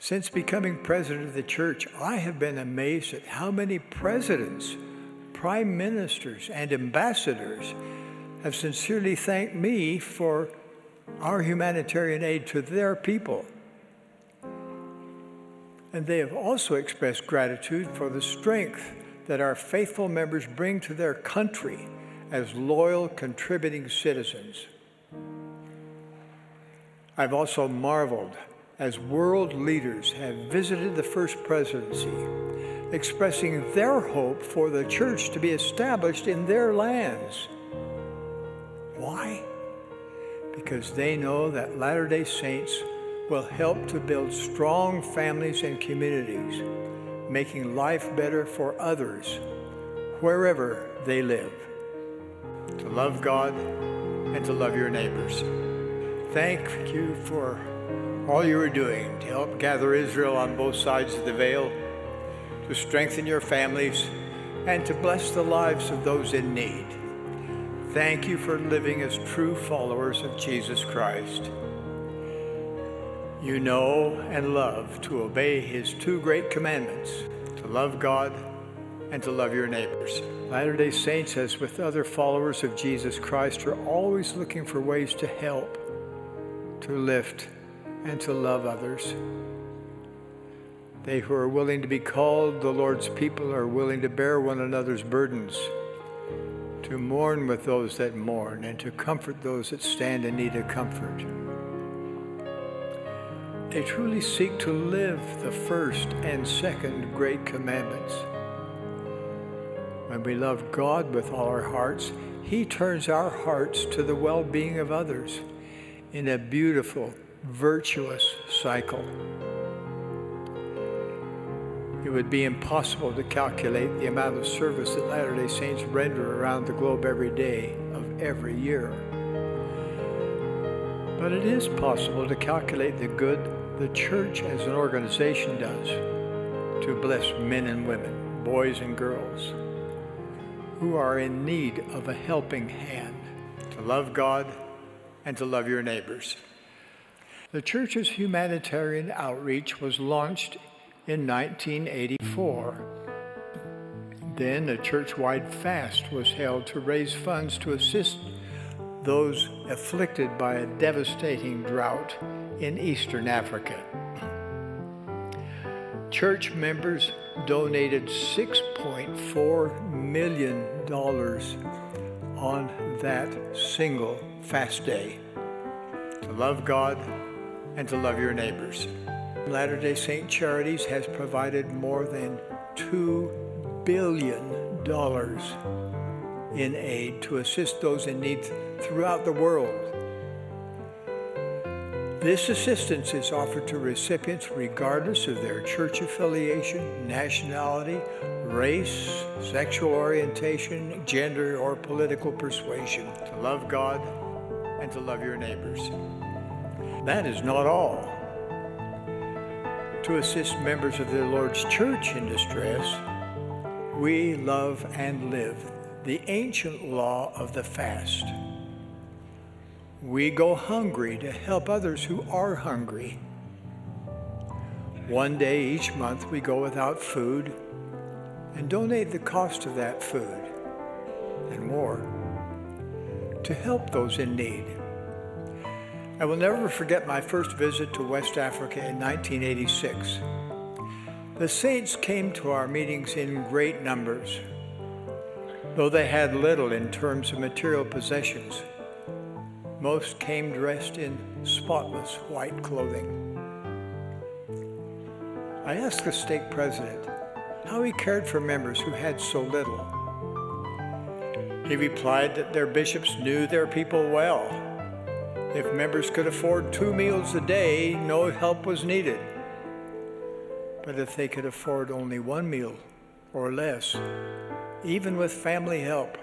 Since becoming president of the church, I have been amazed at how many presidents, prime ministers, and ambassadors have sincerely thanked me for our humanitarian aid to their people. And they have also expressed gratitude for the strength that our faithful members bring to their country as loyal, contributing citizens. I've also marveled as world leaders have visited the First Presidency, expressing their hope for the church to be established in their lands. Why? Because they know that Latter day Saints will help to build strong families and communities, making life better for others wherever they live. To love God and to love your neighbors. Thank you for all you are doing to help gather Israel on both sides of the veil, to strengthen your families, and to bless the lives of those in need. Thank you for living as true followers of Jesus Christ. You know and love to obey his two great commandments to love God and to love your neighbors. Latter day Saints, as with other followers of Jesus Christ, are always looking for ways to help, to lift, and to love others. They who are willing to be called the Lord's people are willing to bear one another's burdens, to mourn with those that mourn, and to comfort those that stand in need of comfort. They truly seek to live the first and second great commandments. When we love God with all our hearts, He turns our hearts to the well being of others in a beautiful, virtuous cycle. It would be impossible to calculate the amount of service that Latter day Saints render around the globe every day of every year. But it is possible to calculate the good the church as an organization does to bless men and women, boys and girls, who are in need of a helping hand to love God and to love your neighbors. The church's humanitarian outreach was launched in 1984. Then a church wide fast was held to raise funds to assist those afflicted by a devastating drought in Eastern Africa. Church members donated $6.4 million on that single fast day to love God and to love your neighbors. Latter day Saint Charities has provided more than $2 billion in aid to assist those in need throughout the world. This assistance is offered to recipients regardless of their church affiliation, nationality, race, sexual orientation, gender, or political persuasion. To love God and to love your neighbors. That is not all. To assist members of the Lord's church in distress, we love and live the ancient law of the fast. We go hungry to help others who are hungry. One day each month we go without food and donate the cost of that food and more to help those in need. I will never forget my first visit to West Africa in 1986. The saints came to our meetings in great numbers, though they had little in terms of material possessions. Most came dressed in spotless white clothing. I asked the stake president how he cared for members who had so little. He replied that their bishops knew their people well. If members could afford two meals a day, no help was needed. But if they could afford only one meal or less, even with family help,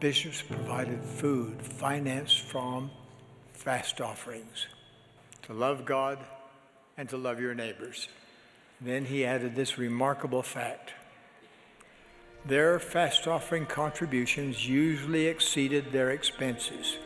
bishops provided food financed from fast offerings to love God and to love your neighbors. Then he added this remarkable fact. Their fast offering contributions usually exceeded their expenses.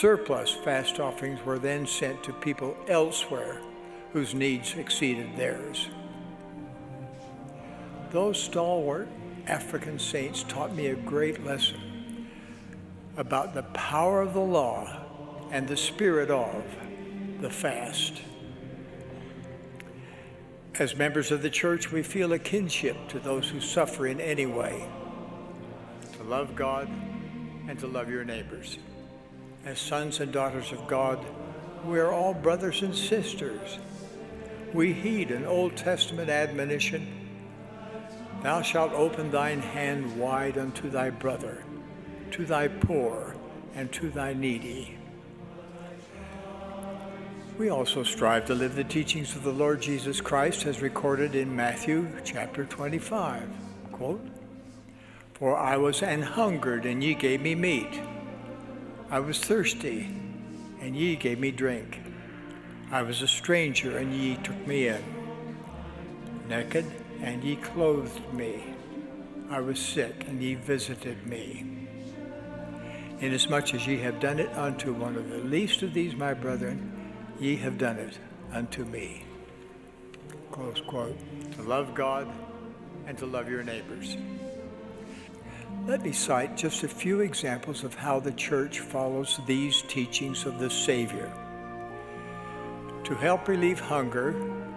Surplus fast offerings were then sent to people elsewhere whose needs exceeded theirs. Those stalwart African saints taught me a great lesson about the power of the law and the spirit of the fast. As members of the church, we feel a kinship to those who suffer in any way. To love God and to love your neighbors. As sons and daughters of God, we are all brothers and sisters. We heed an Old Testament admonition Thou shalt open thine hand wide unto thy brother, to thy poor, and to thy needy. We also strive to live the teachings of the Lord Jesus Christ as recorded in Matthew chapter 25. Quote, For I was an hungered, and ye gave me meat. I was thirsty, and ye gave me drink. I was a stranger, and ye took me in. Naked, and ye clothed me. I was sick, and ye visited me. Inasmuch as ye have done it unto one of the least of these my brethren, ye have done it unto me. Close quote. To love God and to love your neighbors. Let me cite just a few examples of how the church follows these teachings of the Savior. To help relieve hunger,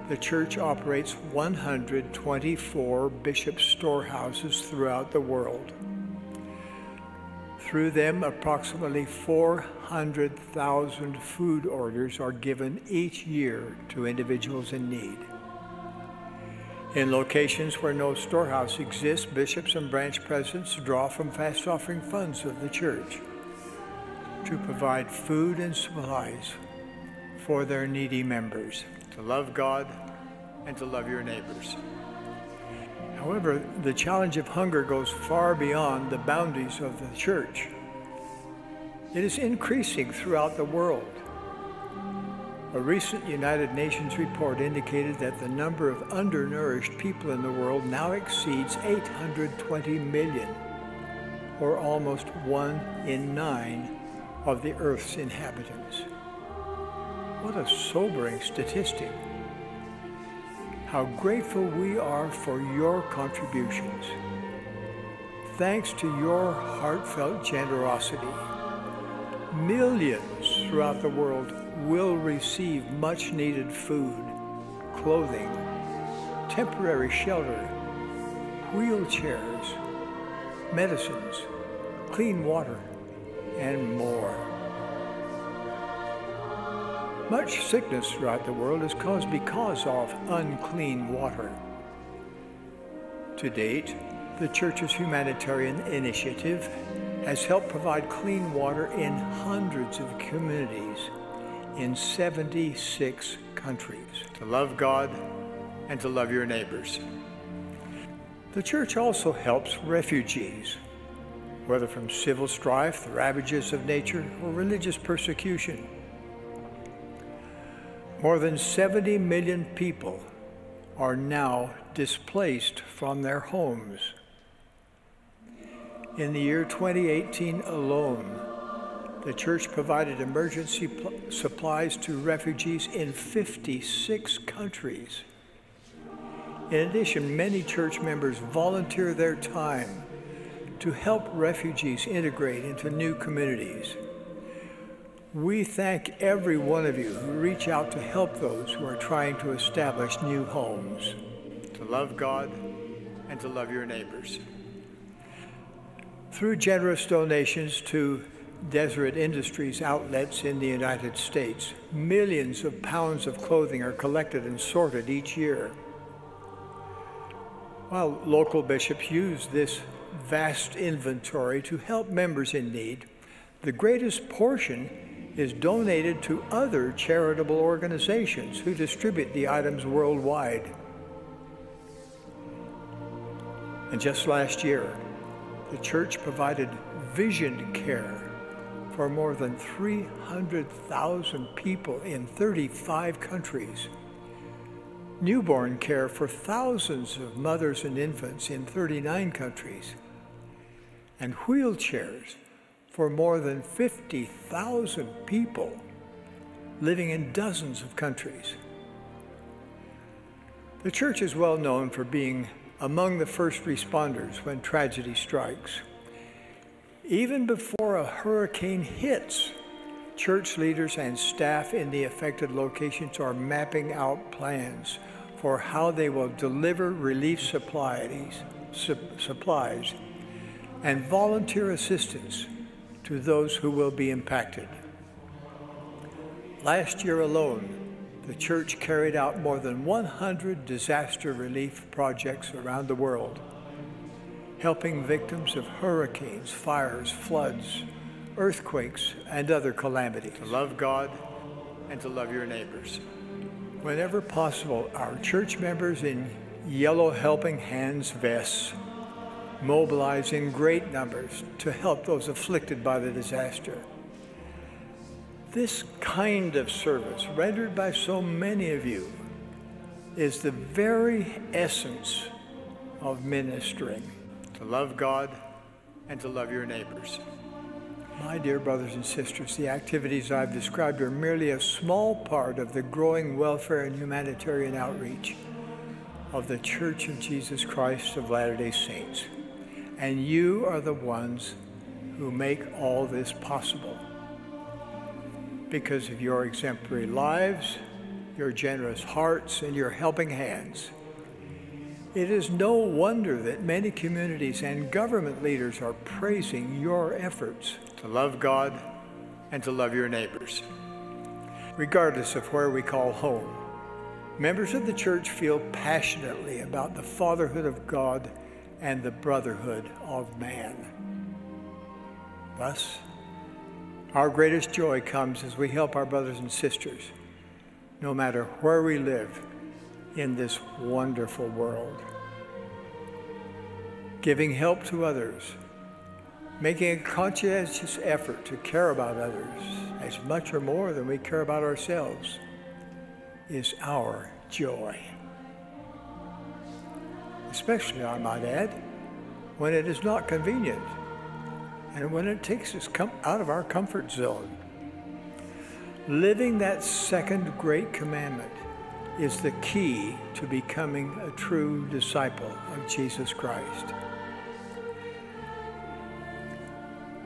the church operates 124 bishop storehouses throughout the world. Through them, approximately 400,000 food orders are given each year to individuals in need. In locations where no storehouse exists, bishops and branch presidents draw from fast offering funds of the church to provide food and supplies for their needy members, to love God and to love your neighbors. However, the challenge of hunger goes far beyond the boundaries of the church. It is increasing throughout the world. A recent United Nations report indicated that the number of undernourished people in the world now exceeds 820 million, or almost one in nine of the Earth's inhabitants. What a sobering statistic how grateful we are for your contributions. Thanks to your heartfelt generosity, millions throughout the world will receive much needed food, clothing, temporary shelter, wheelchairs, medicines, clean water, and more. Much sickness throughout the world is caused because of unclean water. To date, the Church's humanitarian initiative has helped provide clean water in hundreds of communities in 76 countries. To love God and to love your neighbors. The Church also helps refugees, whether from civil strife, the ravages of nature, or religious persecution. More than 70 million people are now displaced from their homes. In the year 2018 alone, the church provided emergency supplies to refugees in 56 countries. In addition, many church members volunteer their time to help refugees integrate into new communities. We thank every one of you who reach out to help those who are trying to establish new homes, to love God and to love your neighbors. Through generous donations to Deseret Industries outlets in the United States, millions of pounds of clothing are collected and sorted each year. While local bishops use this vast inventory to help members in need, the greatest portion is donated to other charitable organizations who distribute the items worldwide. And just last year, the church provided vision care for more than 300,000 people in 35 countries, newborn care for thousands of mothers and infants in 39 countries, and wheelchairs for more than 50,000 people living in dozens of countries. The church is well known for being among the first responders when tragedy strikes. Even before a hurricane hits, church leaders and staff in the affected locations are mapping out plans for how they will deliver relief supplies, supplies and volunteer assistance to those who will be impacted. Last year alone, the church carried out more than 100 disaster relief projects around the world, helping victims of hurricanes, fires, floods, earthquakes, and other calamities. To love God and to love your neighbors. Whenever possible, our church members in yellow helping hands vests mobilize in great numbers to help those afflicted by the disaster. This kind of service, rendered by so many of you, is the very essence of ministering. To love God and to love your neighbors. My dear brothers and sisters, the activities I've described are merely a small part of the growing welfare and humanitarian outreach of the Church of Jesus Christ of Latter day Saints. And you are the ones who make all this possible because of your exemplary lives, your generous hearts, and your helping hands. It is no wonder that many communities and government leaders are praising your efforts to love God and to love your neighbors. Regardless of where we call home, members of the church feel passionately about the fatherhood of God and the brotherhood of man. Thus, our greatest joy comes as we help our brothers and sisters, no matter where we live in this wonderful world. Giving help to others, making a conscientious effort to care about others as much or more than we care about ourselves is our joy. Especially, I might add, when it is not convenient and when it takes us out of our comfort zone. Living that second great commandment is the key to becoming a true disciple of Jesus Christ.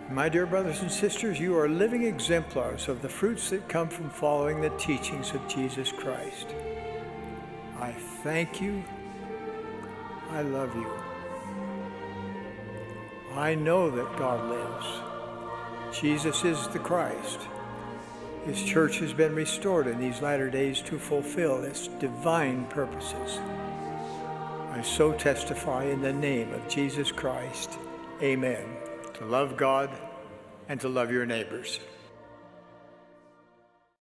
My dear brothers and sisters, you are living exemplars of the fruits that come from following the teachings of Jesus Christ. I thank you. I love you. I know that God lives. Jesus is the Christ. His church has been restored in these latter days to fulfill its divine purposes. I so testify in the name of Jesus Christ. Amen. To love God and to love your neighbors.